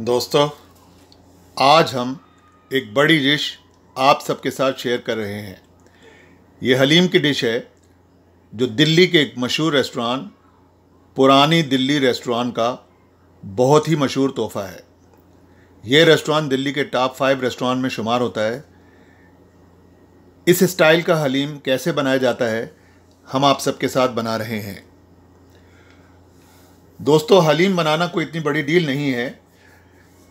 दोस्तों, आज हम एक बड़ी डिश आप सबके साथ शेयर कर रहे हैं। ये हलीम की डिश है, जो दिल्ली के एक मशहूर रेस्टोरेंट, पुरानी दिल्ली रेस्टोरेंट का बहुत ही मशहूर तोहफ़ा है। ये रेस्टोरेंट दिल्ली के टॉप फाइव रेस्टोरेंट में शुमार होता है। इस स्टाइल का हलीम कैसे बनाया जाता है, हम आप सबके साथ बना रहे हैं। दोस्तों, हलीम बनाना कोई इतनी बड़ी डील नहीं है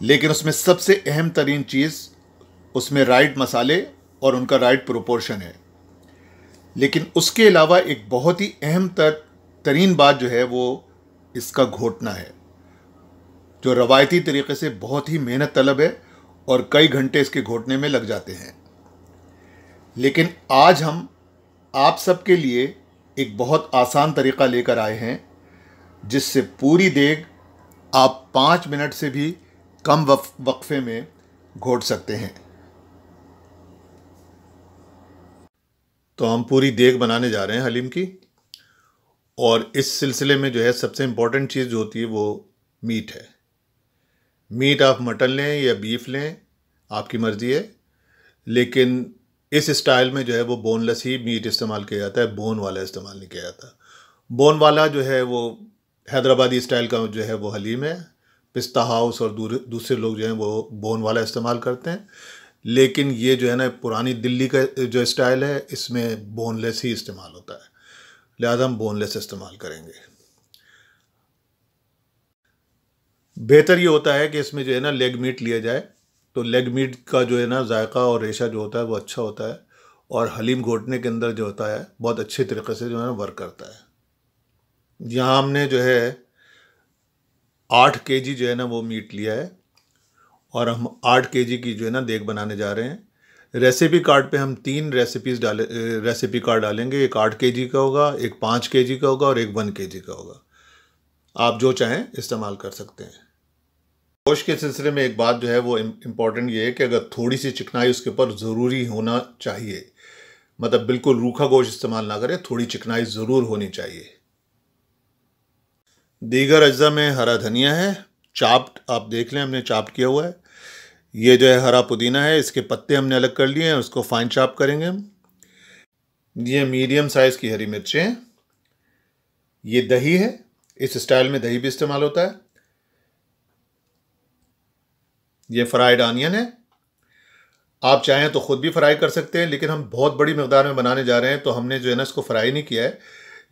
लेकिन उसमें सबसे अहम तरीन चीज़ उसमें राइट मसाले और उनका राइट प्रोपोर्शन है। लेकिन उसके अलावा एक बहुत ही अहम तर, तरीन बात जो है वो इसका घोटना है, जो रवायती तरीके से बहुत ही मेहनत तलब है और कई घंटे इसके घोटने में लग जाते हैं। लेकिन आज हम आप सबके लिए एक बहुत आसान तरीका लेकर आए हैं, जिससे पूरी देग आप पाँच मिनट से भी कम वक्फे में घोट सकते हैं। तो हम पूरी देग बनाने जा रहे हैं हलीम की, और इस सिलसिले में जो है सबसे इम्पोर्टेंट चीज़ जो होती है वो मीट है। मीट आप मटन लें या बीफ लें, आपकी मर्ज़ी है, लेकिन इस स्टाइल में जो है वो बोनलेस ही मीट इस्तेमाल किया जाता है बोन वाला इस्तेमाल नहीं किया जाता। बोन वाला जो है वो हैदराबादी स्टाइल का जो है वो हलीम है। पिस्ता हाउस और दूसरे लोग जो हैं वो बोन वाला इस्तेमाल करते हैं। लेकिन ये जो है ना, पुरानी दिल्ली का जो स्टाइल है, इसमें बोनलेस ही इस्तेमाल होता है। लिहाजा हम बोनलेस इस्तेमाल करेंगे। बेहतर ये होता है कि इसमें जो है ना लेग मीट लिया जाए। तो लेग मीट का जो है ना, जायका और रेशा जो होता है, वो अच्छा होता है। और हलीम घोटने के अंदर जो होता है, बहुत अच्छे तरीके से जो है ना वर्क करता है। यहाँ हमने जो है आठ के जी जो है ना वो मीट लिया है और हम आठ के जी की जो है ना देग बनाने जा रहे हैं। रेसिपी कार्ड पे हम तीन रेसिपीज़ डाले रेसिपी कार्ड डालेंगे। एक आठ के जी का होगा, एक पाँच के जी का होगा और एक वन के जी का होगा। आप जो चाहें इस्तेमाल कर सकते हैं। गोश्त के सिलसिले में एक बात जो है वो इंपॉर्टेंट ये है कि अगर थोड़ी सी चिकनाई उसके ऊपर ज़रूरी होना चाहिए मतलब बिल्कुल रूखा गोश्त इस्तेमाल ना करें, थोड़ी चिकनाई ज़रूर होनी चाहिए। दीगर अज्जा में हरा धनिया है चाप्ट आप देख लें, हमने चाप्ड किया हुआ है। ये जो है हरा पुदीना है, इसके पत्ते हमने अलग कर लिए हैं, उसको फाइन चाप करेंगे हम। ये मीडियम साइज़ की हरी मिर्चें हैं। ये दही है, इस स्टाइल में दही भी इस्तेमाल होता है। ये फ्राइड आनियन है। आप चाहें तो ख़ुद भी फ्राई कर सकते हैं, लेकिन हम बहुत बड़ी मकदार में बनाने जा रहे हैं तो हमने जो है ना इसको फ्राई नहीं किया है।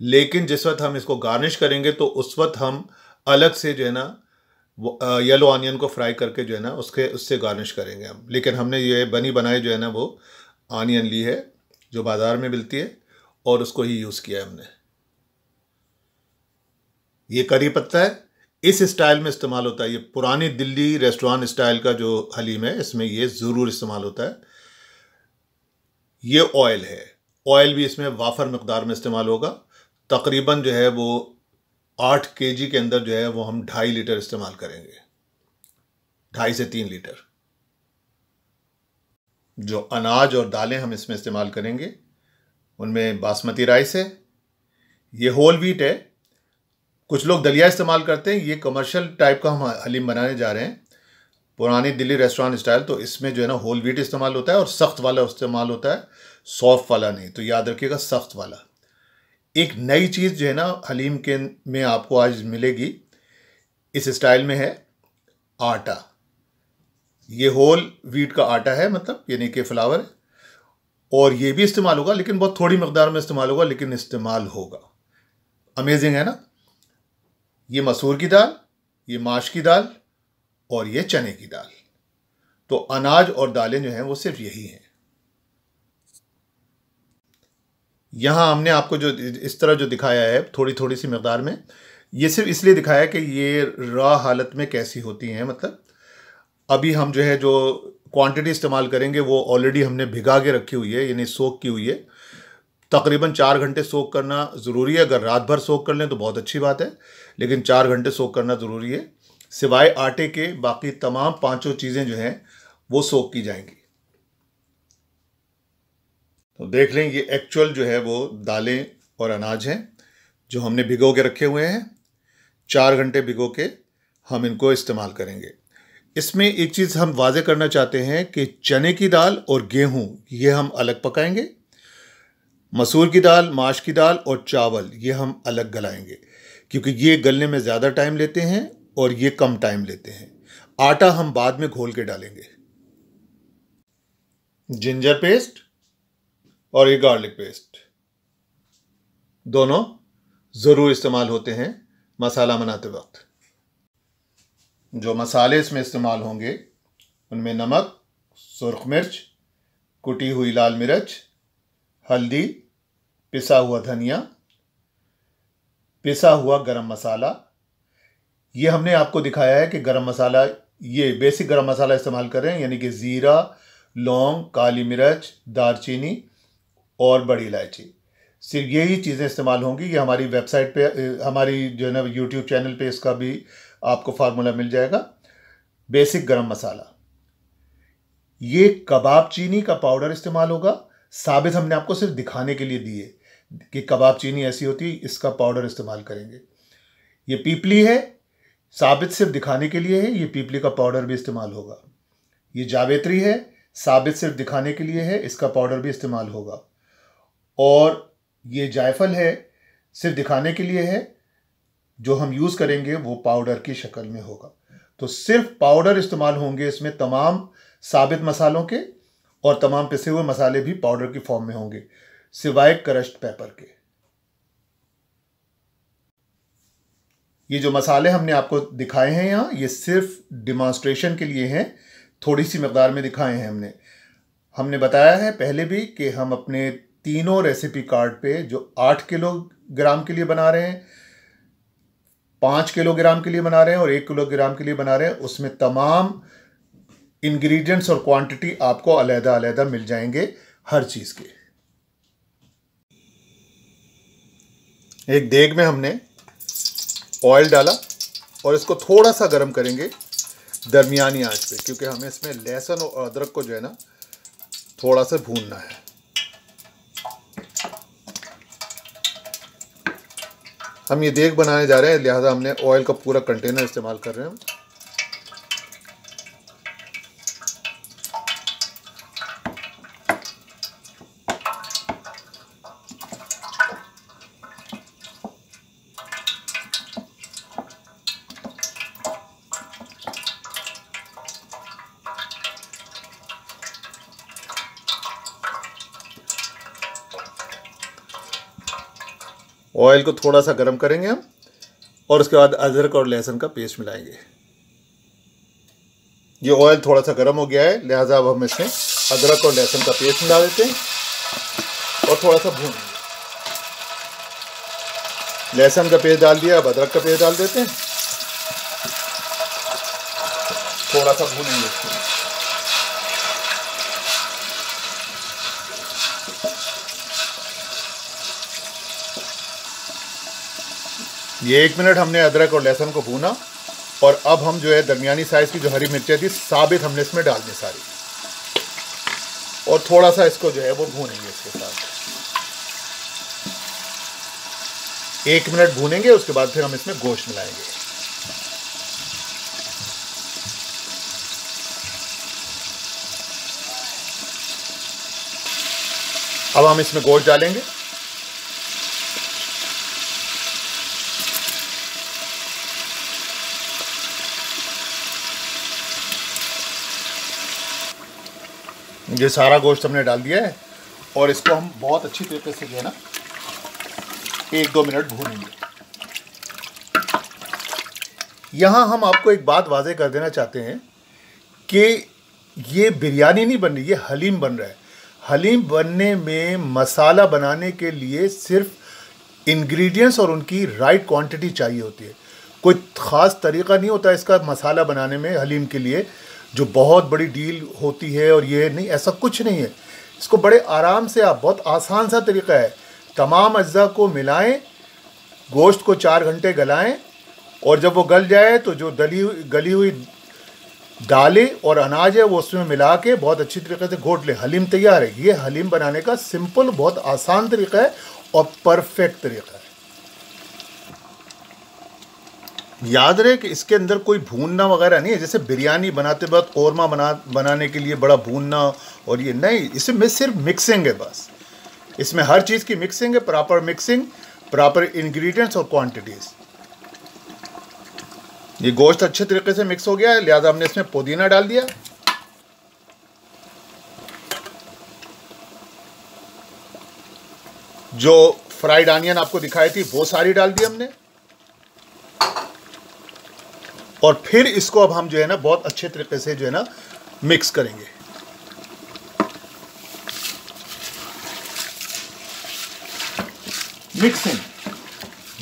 लेकिन जिस वक्त हम इसको गार्निश करेंगे तो उस वक्त हम अलग से जो है ना येलो ऑनियन को फ्राई करके जो है ना, उसके, उससे गार्निश करेंगे हम। लेकिन हमने ये बनी बनाई जो है ना, वो ऑनियन ली है, जो बाज़ार में मिलती है, और उसको ही यूज़ किया हमने। ये करी पत्ता है। इस स्टाइल में इस्तेमाल होता है, ये पुरानी दिल्ली रेस्टोरेंट स्टाइल का जो हलीम है, इसमें ये ज़रूर इस्तेमाल होता है। ये ऑयल है। ऑयल भी इसमें वाफर मकदार में इस्तेमाल होगा। तकरीबन जो है वो आठ के के अंदर जो है वो हम ढाई लीटर इस्तेमाल करेंगे। ढाई से तीन लीटर। जो अनाज और दालें हम इसमें इस्तेमाल करेंगे, उनमें बासमती राइस है, ये होल व्हीट है। कुछ लोग दलिया इस्तेमाल करते हैं, ये कमर्शियल टाइप का हम हलीम बनाने जा रहे हैं। पुरानी दिल्ली रेस्टोरेंट स्टाइल तो इसमें जो है ना होल व्हीट इस्तेमाल होता है और सख्त वाला इस्तेमाल होता है सॉफ्ट वाला नहीं। तो याद रखिएगा, सख्त वाला। एक नई चीज़ जो है ना हलीम के में आपको आज मिलेगी, इस स्टाइल में है आटा। ये होल वीट का आटा है मतलब यानी कि फ्लावर और ये भी इस्तेमाल होगा, लेकिन बहुत थोड़ी मकदार में इस्तेमाल होगा, लेकिन इस्तेमाल होगा। अमेजिंग है ना? ये मसूर की दाल, ये माश की दाल और ये चने की दाल। तो अनाज और दालें जो हैं वो सिर्फ़ यही हैं। यहाँ हमने आपको जो इस तरह जो दिखाया है थोड़ी थोड़ी सी मकदार में, ये सिर्फ़ इसलिए दिखाया कि ये रॉ हालत में कैसी होती हैं मतलब अभी हम जो है, जो क्वांटिटी इस्तेमाल करेंगे, वो ऑलरेडी हमने भिगा के रखी हुई है, यानी सोख की हुई है। तकरीबन चार घंटे सोख करना ज़रूरी है, अगर रात भर सोख कर लें तो बहुत अच्छी बात है, लेकिन चार घंटे सोख करना ज़रूरी है। सिवाय आटे के बाकी तमाम पाँचों चीज़ें जो हैं, वो सोख की जाएँगी। तो देख लें ये एक्चुअल जो है वो दालें और अनाज हैं, जो हमने भिगो के रखे हुए हैं। चार घंटे भिगो के हम इनको इस्तेमाल करेंगे। इसमें एक चीज़ हम वाजे करना चाहते हैं कि चने की दाल और गेहूँ, ये हम अलग पकाएँगे। मसूर की दाल, माश की दाल और चावल, ये हम अलग गलाएँगे, क्योंकि ये गलने में ज़्यादा टाइम लेते हैं और ये कम टाइम लेते हैं। आटा हम बाद में घोल के डालेंगे। जिंजर पेस्ट और ये गार्लिक पेस्ट दोनों ज़रूर इस्तेमाल होते हैं मसाला बनाते वक्त. जो मसाले इसमें इस्तेमाल होंगे, उनमें नमक, सुरख मिर्च, कुटी हुई लाल मिर्च, हल्दी, पिसा हुआ धनिया, पिसा हुआ गरम मसाला. ये हमने आपको दिखाया है कि गरम मसाला, ये बेसिक गरम मसाला इस्तेमाल कर रहे हैं, यानी कि ज़ीरा, लौंग, काली मिर्च दारचीनी और बड़ी इलायची। सिर्फ़ यही चीज़ें इस्तेमाल होंगी ये हमारी वेबसाइट पे हमारी जो है ना यूट्यूब चैनल पे इसका भी आपको फार्मूला मिल जाएगा। बेसिक गरम मसाला। ये कबाब चीनी का पाउडर इस्तेमाल होगा। साबित हमने आपको सिर्फ़ दिखाने के लिए दिए कि कबाब चीनी ऐसी होती है, इसका पाउडर इस्तेमाल करेंगे। ये पीपली है, साबित सिर्फ़ दिखाने के लिए है, ये पीपली का पाउडर भी इस्तेमाल होगा। ये जावेत्री है, साबित सिर्फ़ दिखाने के लिए है, इसका पाउडर भी इस्तेमाल होगा। और ये जायफल है, सिर्फ़ दिखाने के लिए है, जो हम यूज़ करेंगे, वो पाउडर की शक्ल में होगा। तो सिर्फ़ पाउडर इस्तेमाल होंगे इसमें तमाम साबित मसालों के और तमाम पिसे हुए मसाले भी पाउडर की फॉर्म में होंगे, सिवाय क्रश्ड पेपर के। ये जो मसाले हमने आपको दिखाए हैं यहाँ, ये सिर्फ़ डिमॉन्स्ट्रेशन के लिए हैं, थोड़ी सी मकदार में दिखाए हैं हमने। हमने बताया है पहले भी कि हम अपने तीनों रेसिपी कार्ड पे जो आठ किलोग्राम के लिए बना रहे हैं, पाँच किलोग्राम के लिए बना रहे हैं और एक किलोग्राम के लिए बना रहे हैं, उसमें तमाम इंग्रेडिएंट्स और क्वांटिटी आपको अलहदा अलहदा मिल जाएँगे हर चीज़ के। एक देग में हमने ऑयल डाला और इसको थोड़ा सा गर्म करेंगे दरमियानी आँच पे, क्योंकि हमें इसमें लहसुन और अदरक को जो है ना, थोड़ा सा भूनना है। हम ये देख बनाने जा रहे हैं, लिहाजा हमने ऑयल का पूरा कंटेनर इस्तेमाल कर रहे हैं ऑयल को थोड़ा सा गर्म करेंगे हम, और उसके बाद अदरक और लहसुन का पेस्ट मिलाएँगे। ये ऑयल थोड़ा सा गर्म हो गया है, लिहाजा अब हम इसमें अदरक और लहसुन का पेस्ट मिला देते हैं, और थोड़ा सा भून लहसुन का पेस्ट डाल दिया, अब अदरक का पेस्ट डाल देते हैं। थोड़ा सा भूनेंगे इसको ये एक मिनट हमने अदरक और लहसुन को भूना और अब हम जो है दरमियानी साइज़ की जो हरी मिर्चें थी, साबित हमने इसमें डाल दी सारी। और थोड़ा सा इसको जो है वो भूनेंगे इसके साथ। एक मिनट भूनेंगे, उसके बाद फिर हम इसमें गोश्त मिलाएँगे। अब हम इसमें गोश्त डालेंगे। ये सारा गोश्त हमने डाल दिया है और इसको हम बहुत अच्छी तरीके से जो है ना, एक दो मिनट भूनेंगे। यहाँ हम आपको एक बात वाजे कर देना चाहते हैं कि ये बिरयानी नहीं बन रही, ये हलीम बन रहा है। हलीम बनने में मसाला बनाने के लिए सिर्फ़ इंग्रेडिएंट्स और उनकी राइट क्वांटिटी चाहिए होती है। कोई ख़ास तरीका नहीं होता इसका मसाला बनाने में हलीम के लिए। जो बहुत बड़ी डील होती है और ये नहीं, ऐसा कुछ नहीं है। इसको बड़े आराम से आप, बहुत आसान सा तरीका है। तमाम अज्जा को मिलाएँ, गोश्त को चार घंटे गलाएँ और जब वो गल जाए तो जो दली गली हुई दालें और अनाज है वो उसमें मिला के बहुत अच्छी तरीके से घोट लें। हलीम तैयार है। ये हलीम बनाने का सिंपल, बहुत आसान तरीका है और परफेक्ट तरीका है। याद रहे कि इसके अंदर कोई भूनना वगैरह नहीं है, जैसे बिरयानी बनाते वक्त कौरमा बना, बनाने के लिए बड़ा भूनना और ये नहीं, इसमें सिर्फ़ मिक्सिंग है बस। इसमें हर चीज़ की मिक्सिंग है प्रॉपर मिक्सिंग प्रॉपर इंग्रेडिएंट्स और क्वांटिटीज़ ये गोश्त अच्छे तरीके से मिक्स हो गया है, लिहाजा हमने इसमें पुदीना डाल दिया। जो फ्राइड आनियन आपको दिखाई थी, वो सारी डाल दी हमने। और फिर इसको अब हम जो है ना बहुत अच्छे तरीके से जो है ना मिक्स करेंगे। मिक्सिंग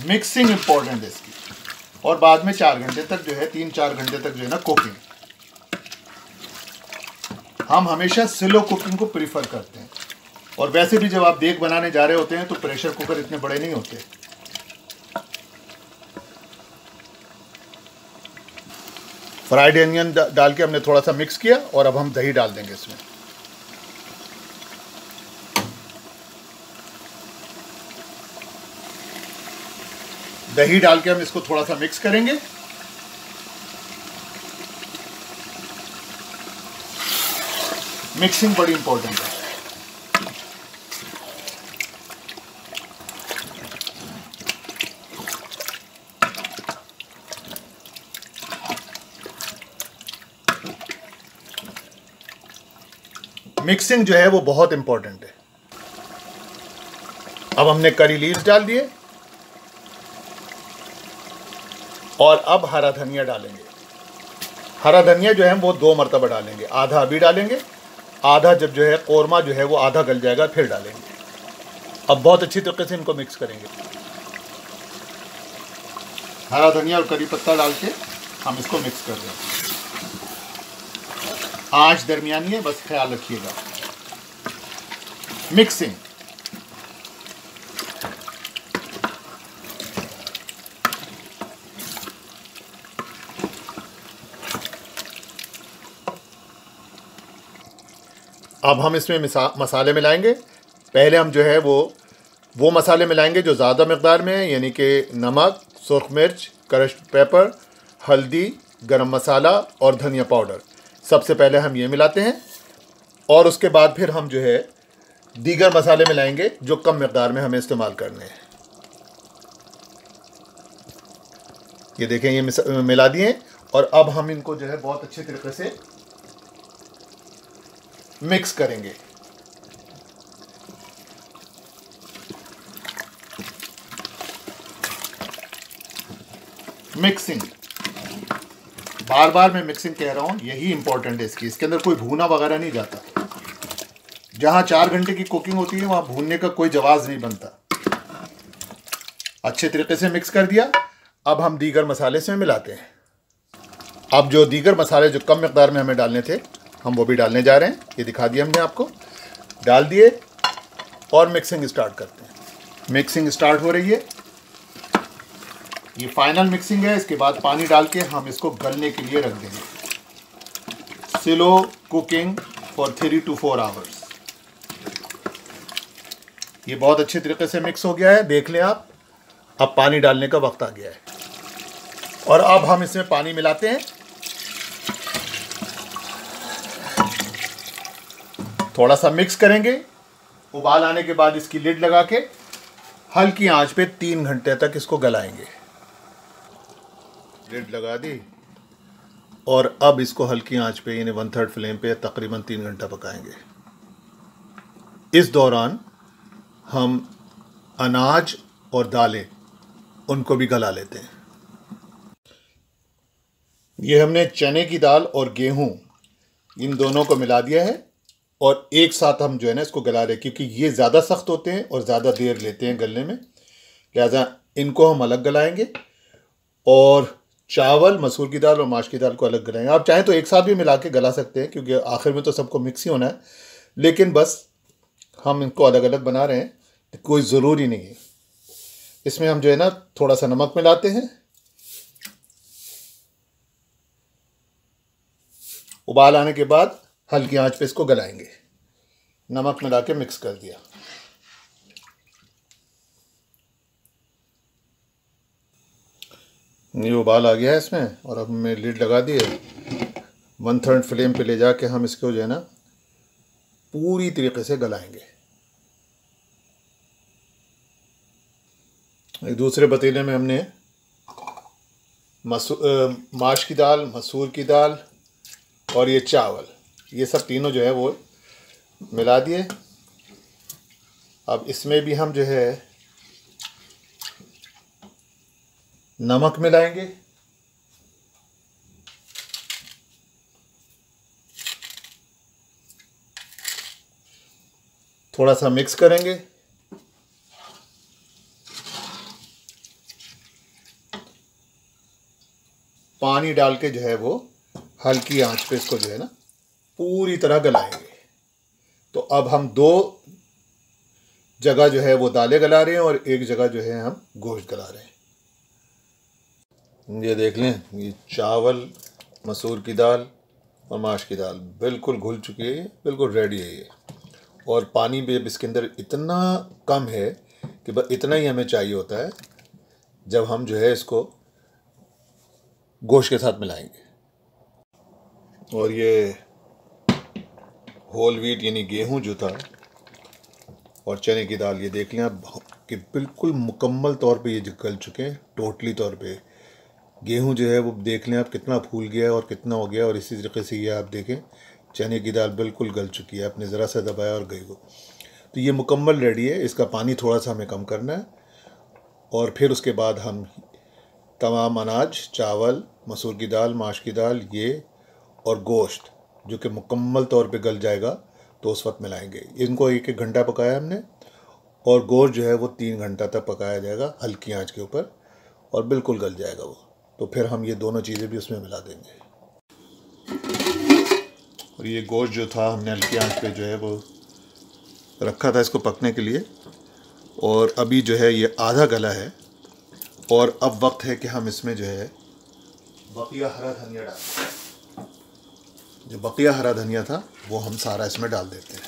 मिक्सिंग इंपॉर्टेंट है इसकी। और बाद में चार घंटे तक जो है, तीन चार घंटे तक जो है ना कुकिंग हम हमेशा स्लो कुकिंग को प्रीफर करते हैं। और वैसे भी जब आप देख बनाने जा रहे होते हैं तो प्रेशर कुकर इतने बड़े नहीं होते। फ्राइड अनियन डाल के हमने थोड़ा सा मिक्स किया और अब हम दही डाल देंगे इसमें। दही डाल के हम इसको थोड़ा सा मिक्स करेंगे। मिक्सिंग बड़ी इंपॉर्टेंट है। मिक्सिंग जो है वो बहुत इंपॉर्टेंट है। अब हमने करी लीव्स डाल दिए। और अब हरा धनिया डालेंगे। हरा धनिया जो है वो दो मरतबा डालेंगे। आधा अभी डालेंगे। आधा जब जो है कौरमा जो है वो आधा गल जाएगा, फिर डालेंगे। अब बहुत अच्छी तरीके से इनको मिक्स करेंगे। हरा धनिया और करी पत्ता डाल के हम इसको मिक्स कर दें आँच दरमियानी है बस ख्याल रखिएगा। मिक्सिंग अब हम इसमें मसाले मिलाएँगे। पहले हम जो है वो वो मसाले मिलाएँगे जो ज़्यादा मकदार में है, यानी कि नमक, सुरख मिर्च क्रश पेपर, हल्दी, गरम मसाला और धनिया पाउडर। सबसे पहले हम ये मिलाते हैं और उसके बाद फिर हम जो है दीगर मसाले मिलाएँगे जो कम मकदार में हमें इस्तेमाल करने हैं। ये देखें, ये मिला दिए और अब हम इनको जो है बहुत अच्छे तरीके से मिक्स करेंगे। मिक्सिंग। बार बार मैं मिक्सिंग कह रहा हूँ, यही इंपॉर्टेंट है इसकी। इसके अंदर कोई भूना वगैरह नहीं जाता। जहाँ चार घंटे की कुकिंग होती है, वहाँ भूनने का कोई जवाब नहीं बनता। अच्छे तरीके से मिक्स कर दिया। अब हम दीगर मसाले से मिलाते हैं। अब जो दीगर मसाले, जो कम मकदार में हमें डालने थे, हम वो भी डालने जा रहे हैं। ये दिखा दिया हमने आपको। डाल दिए और मिक्सिंग स्टार्ट करते हैं। मिक्सिंग स्टार्ट हो रही है। ये फाइनल मिक्सिंग है, इसके बाद पानी डाल के हम इसको गलने के लिए रख देंगे। Slow cooking for three to four hours ये बहुत अच्छे तरीके से मिक्स हो गया है, देख लें आप। अब पानी डालने का वक्त आ गया है। और अब हम इसमें पानी मिलाते हैं। थोड़ा सा मिक्स करेंगे। उबाल आने के बाद इसकी लिड लगा के हल्की आँच पे तीन घंटे तक इसको गलाएँगे। लिड लगा दी। और अब इसको हल्की आँच पे, यानी वन थर्ड फ्लेम पे तकरीबन तीन घंटा पकाएँगे। इस दौरान हम अनाज और दालें, उनको भी गला लेते हैं। ये हमने चने की दाल और गेहूँ, इन दोनों को मिला दिया है। और एक साथ हम जो है ना, इसको गला रहे क्योंकि ये ज़्यादा सख्त होते हैं और ज़्यादा देर लेते हैं गलने में। लिहाजा इनको हम अलग गलाएँगे। और चावल, मसूर की दाल और माश की दाल को अलग गलाएँगे आप चाहें तो एक साथ भी मिला के गला सकते हैं, क्योंकि आखिर में तो सबको मिक्स ही होना है। लेकिन बस, हम इनको अलग अलग बना रहे हैं, कोई ज़रूरी नहीं है। इसमें हम जो है ना, थोड़ा सा नमक मिलाते हैं। उबाल आने के बाद हल्की आँच पे इसको गलाएँगे। नमक मिला के मिक्स कर दिया। ये उबाल आ गया है इसमें और अब मैं लीड लगा दिए वन थर्ड फ्लेम पे ले जाके हम इसको जो है ना, पूरी तरीके से गलाएँगे। एक दूसरे पतीले में हमने मसूर माश की दाल, मसूर की दाल और ये चावल। ये सब तीनों जो है वो मिला दिए। अब इसमें भी हम जो है नमक मिलाएँगे। थोड़ा सा मिक्स करेंगे। पानी डाल के जो है वो हल्की आँच पे इसको जो है ना पूरी तरह गलाएँगे। तो अब हम दो जगह जो है वो दालें गला रहे हैं और एक जगह जो है हम गोश्त गला रहे हैं। ये देख लें, ये चावल, मसूर की दाल और माश की दाल बिल्कुल घुल चुकी है ये, बिल्कुल रेडी है ये। और पानी भी अब इसके अंदर इतना कम है कि बस इतना ही हमें चाहिए होता है, जब हम जो है इसको गोश्त के साथ मिलाएँगे। और ये होल वीट यानी गेहूँ जो था और चने की दाल, ये देख लें आप, कि बिल्कुल मुकम्मल तौर पे ये गल चुके हैं टोटली तौर पे। गेहूँ जो है वो देख लें आप कितना फूल गया और कितना हो गया और इसी तरीके से ये आप देखें, चने की दाल बिल्कुल गल चुकी है, आपने ज़रा सा दबाया और गई वो। तो ये मुकम्मल रेडी है, इसका पानी थोड़ा सा हमें कम करना है, और फिर उसके बाद हम तमाम अनाज, चावल, मसूर की दाल, माश की दाल, ये और गोश्त, जो कि मुकम्मल तौर पे गल जाएगा तो उस वक्त मिलाएँगे। इनको एक एक घंटा पकाया हमने, और गोश्त जो है वो तीन घंटा तक पकाया जाएगा, हल्की आँच के ऊपर, और बिल्कुल गल जाएगा वो। तो फिर हम ये दोनों चीज़ें भी उसमें मिला देंगे। और ये गोश्त जो था हमने हल्की आँच पे जो है वो रखा था इसको पकने के लिए। और अभी जो है ये आधा गला है। और अब वक्त है कि हम इसमें जो है बकिया हरा धनिया डाल जो बकिया हरा धनिया था, वो हम सारा इसमें डाल देते हैं।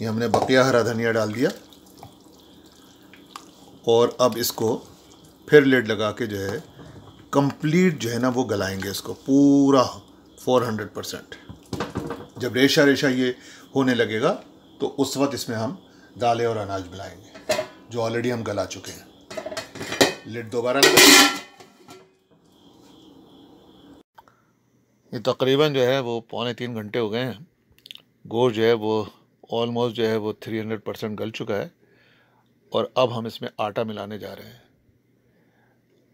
ये हमने बकिया हरा धनिया डाल दिया। और अब इसको फिर लेड लगा के जो है कंप्लीट जो है ना वो गलाएँगे इसको पूरा 400 परसेंट जब रेशा रेशा ये होने लगेगा तो उस वक्त इसमें हम दालें और अनाज मिलाएँगे, जो ऑलरेडी हम गला चुके हैं। लिड दोबारा लगा ये तकरीबन जो है वो पौने तीन घंटे हो गए हैं। गोश्त जो है वो ऑलमोस्ट जो है वो 300 परसेंट गल चुका है। और अब हम इसमें आटा मिलाने जा रहे हैं।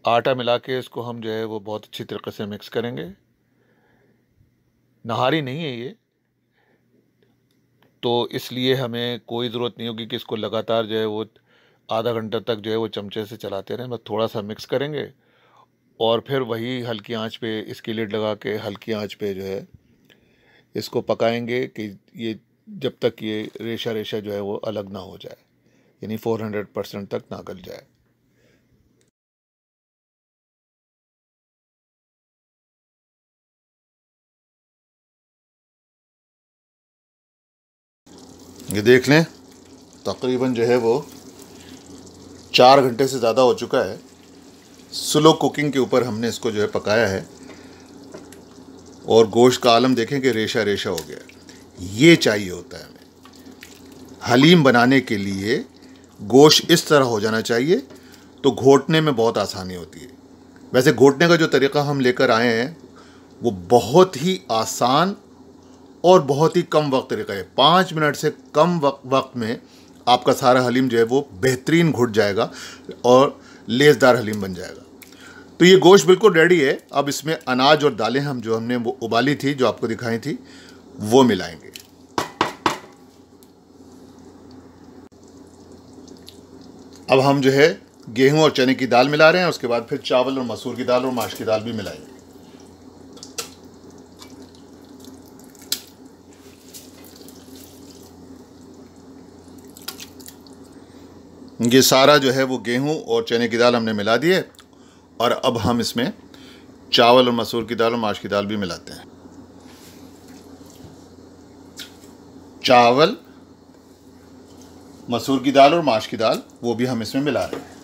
आटा मिला के इसको हम जो है वो बहुत अच्छी तरीके से मिक्स करेंगे। नहारी नहीं है ये। तो इसलिए हमें कोई ज़रूरत नहीं होगी कि इसको लगातार जो है वो आधा घंटा तक जो है वो चमचे से चलाते रहें। बस थोड़ा सा मिक्स करेंगे और फिर वही हल्की आँच पे इसकी लिड लगा के हल्की आँच पे जो है इसको पकाएँगे कि ये जब तक ये रेशा रेशा जो है वो अलग ना हो जाए। यानी 400 परसेंट तक ना गल जाए। ये देख लें, तकरीबन जो है वो चार घंटे से ज़्यादा हो चुका है। स्लो कुकिंग के ऊपर हमने इसको जो है पकाया है। और गोश्त का आलम देखें कि रेशा रेशा हो गया। ये चाहिए होता है हमें। हलीम बनाने के लिए गोश्त इस तरह हो जाना चाहिए तो घोटने में बहुत आसानी होती है। वैसे घोटने का जो तरीक़ा हम लेकर आए हैं, वो बहुत ही आसान और बहुत ही कम वक्त तरीका है। पाँच मिनट से कम वक्त वक्त में आपका सारा हलीम जो है वो बेहतरीन घुट जाएगा और लेसदार हलीम बन जाएगा। तो ये गोश्त बिल्कुल रेडी है। अब इसमें अनाज और दालें हम जो हमने वो उबाली थी, जो आपको दिखाई थी, वो मिलाएँगे। अब हम जो है गेहूँ और चने की दाल मिला रहे हैं, उसके बाद फिर चावल और मसूर की दाल और माश की दाल भी मिलाएँगे। ये सारा जो है वो गेहूँ और चने की दाल हमने मिला दिए और अब हम इसमें चावल और मसूर की दाल और माश की दाल भी मिलाते हैं। चावल मसूर की दाल और माश की दाल, वो भी हम इसमें मिला रहे हैं।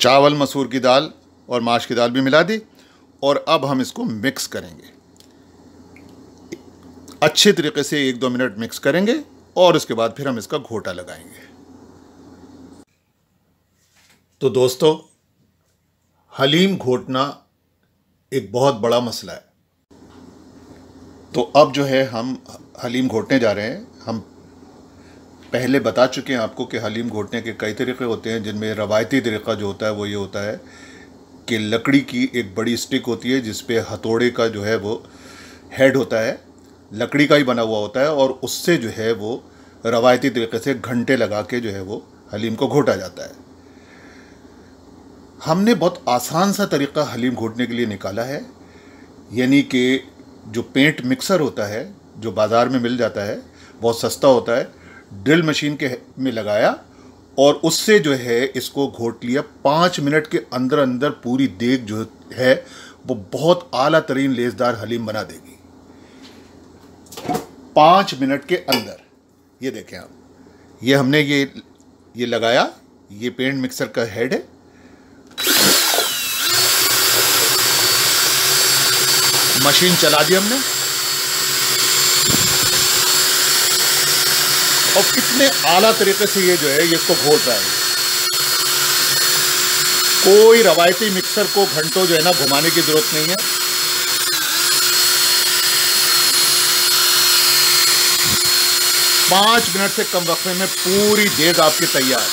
चावल मसूर की दाल और माश की दाल भी मिला दी और अब हम इसको मिक्स करेंगे। अच्छे तरीके से एक दो मिनट मिक्स करेंगे और उसके बाद फिर हम इसका घोटा लगाएँगे। तो दोस्तों, हलीम घोटना एक बहुत बड़ा मसला है। तो अब जो है हम हलीम घोटने जा रहे हैं। हम पहले बता चुके हैं आपको कि हलीम घोटने के कई तरीके होते हैं, जिनमें रवायती तरीका जो होता है वो ये होता है कि लकड़ी की एक बड़ी स्टिक होती है जिस पे हथौड़े का जो है वो हेड होता है। लकड़ी का ही बना हुआ होता है और उससे जो है वो रवायती तरीके से घंटे लगा के जो है वो हलीम को घोटा जाता है। हमने बहुत आसान सा तरीका हलीम घोटने के लिए निकाला है, यानी कि जो पेंट मिक्सर होता है, जो बाज़ार में मिल जाता है, बहुत सस्ता होता है ड्रिल मशीन के में लगाया और उससे जो है इसको घोट लिया। पाँच मिनट के अंदर अंदर पूरी देग जो है, वो बहुत आला तरीन लेसदार हलीम बना देगी। पाँच मिनट के अंदर, ये देखें आप, ये हमने ये ये लगाया, ये पेंट मिक्सर का हेड है। मशीन चला दी हमने। और कितने आला तरीके से ये जो है, ये इसको घोट रहा है। कोई रवायती मिक्सर को घंटों जो है ना घुमाने की ज़रूरत नहीं है। पाँच मिनट से कम वक्त में पूरी देग आपकी तैयार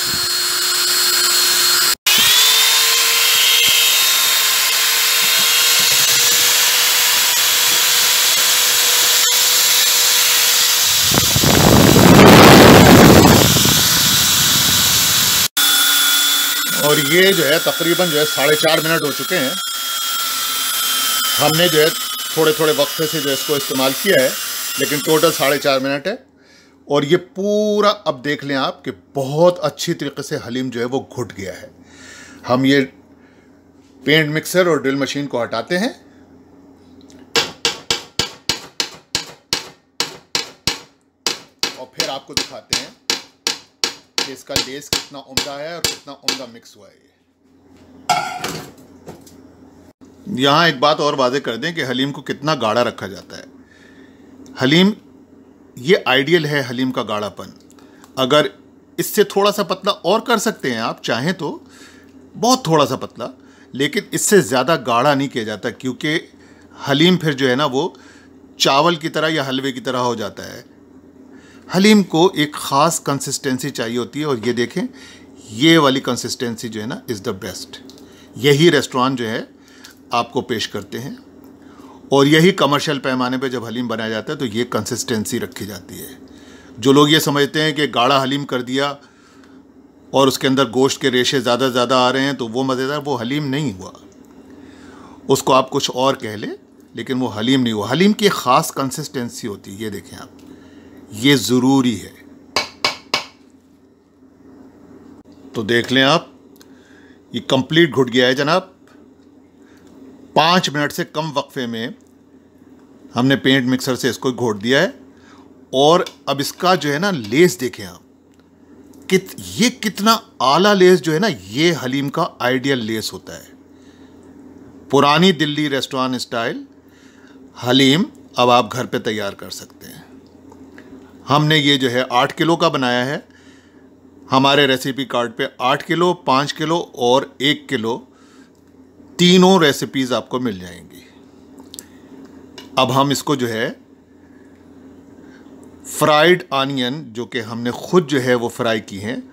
और ये जो है तकरीबन जो है साढ़े चार मिनट हो चुके हैं। हमने जो है थोड़े थोड़े वक्त से जो इसको इस्तेमाल किया है, लेकिन टोटल साढ़े चार मिनट है। और ये पूरा अब देख लें आप कि बहुत अच्छी तरीके से हलीम जो है वो घुट गया है। हम ये पेंट मिक्सर और ड्रिल मशीन को हटाते हैं। और फिर आपको दिखाते हैं। कि इसका लेस कितना उम्दा है और कितना उम्दा मिक्स हुआ है यहाँ एक बात और वादे कर दें कि हलीम को कितना गाढ़ा रखा जाता है। हलीम, ये आइडियल है हलीम का गाढ़ापन। अगर इससे थोड़ा सा पतला और कर सकते हैं आप, चाहें तो बहुत थोड़ा सा पतला, लेकिन इससे ज़्यादा गाढ़ा नहीं किया जाता, क्योंकि हलीम फिर जो है ना, वो चावल की तरह या हलवे की तरह हो जाता है। हलीम को एक ख़ास कंसिस्टेंसी चाहिए होती है और ये देखें, ये वाली कंसिस्टेंसी जो है ना इज़ द बेस्ट यही रेस्टोरेंट जो है, आपको पेश करते हैं। और यही कमर्शियल पैमाने पे जब हलीम बनाया जाता है तो ये कंसिस्टेंसी रखी जाती है। जो लोग ये समझते हैं कि गाढ़ा हलीम कर दिया और उसके अंदर गोश्त के रेशे ज़्यादा ज़्यादा आ रहे हैं तो वो मज़ेदार, वो हलीम नहीं हुआ। उसको आप कुछ और कह लें, लेकिन वो हलीम नहीं हुआ। हलीम की ख़ास कंसिस्टेंसी होती है, ये देखें आप। ये ज़रूरी है। तो देख लें आप, ये कंप्लीट घुट गया है जनाब। पाँच मिनट से कम वक्फे में हमने पेंट मिक्सर से इसको घोट दिया है। और अब इसका जो है ना लेस देखें आप, कित, ये कितना आला लेस जो है ना, ये हलीम का आइडियल लेस होता है। पुरानी दिल्ली रेस्टोरेंट स्टाइल हलीम अब आप घर पे तैयार कर सकते हैं। हमने ये जो है आठ किलो का बनाया है। हमारे रेसिपी कार्ड पे आठ किलो, पाँच किलो और एक किलो तीनों रेसिपीज़ आपको मिल जाएँगी। अब हम इसको जो है फ्राइड आनियन जो कि हमने खुद जो है वो फ्राई की हैं,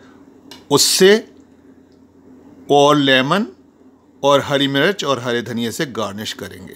उससे और लेमन और हरी मिर्च और हरे धनिए से गार्निश करेंगे।